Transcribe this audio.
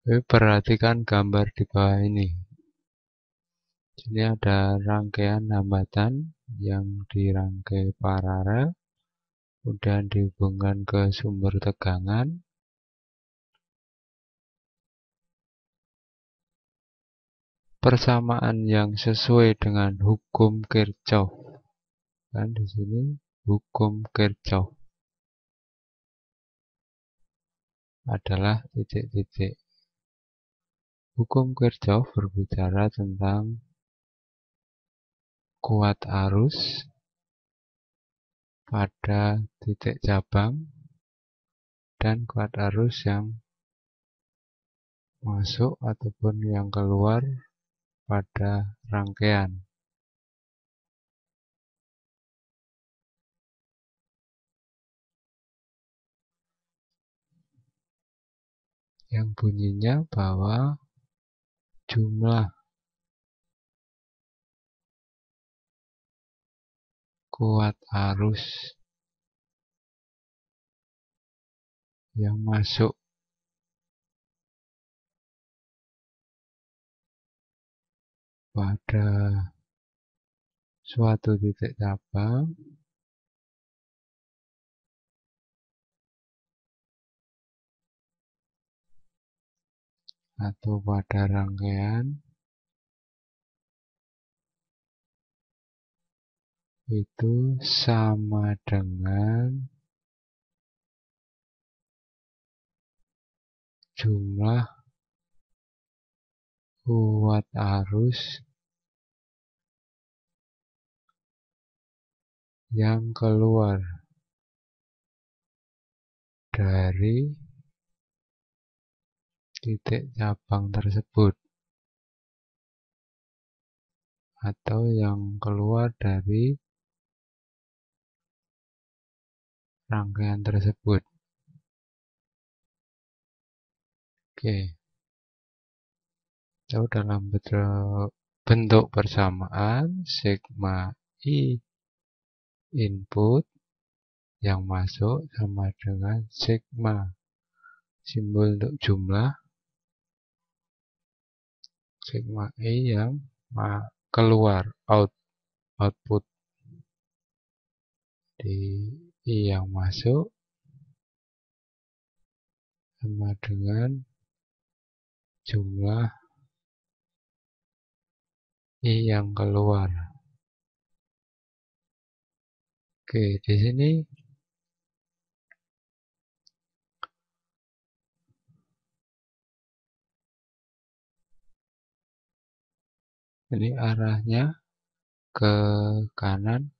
Oke, perhatikan gambar di bawah ini. Jadi ada rangkaian hambatan yang dirangkai paralel, kemudian dihubungkan ke sumber tegangan, persamaan yang sesuai dengan hukum Kirchhoff. Kan di sini hukum Kirchhoff adalah titik-titik. Hukum Kirchhoff berbicara tentang kuat arus pada titik cabang dan kuat arus yang masuk ataupun yang keluar pada rangkaian. Yang bunyinya bahwa jumlah kuat arus yang masuk. Pada suatu titik cabang atau pada rangkaian. Itu sama dengan jumlah kuat arus yang keluar dari titik cabang tersebut atau yang keluar dari rangkaian tersebut. Oke atau dalam bentuk persamaan sigma I input yang masuk sama dengan sigma simbol untuk jumlah sigma I yang keluar out output di I yang masuk sama dengan jumlah I yang keluar. Oke, di sini ini arahnya ke kanan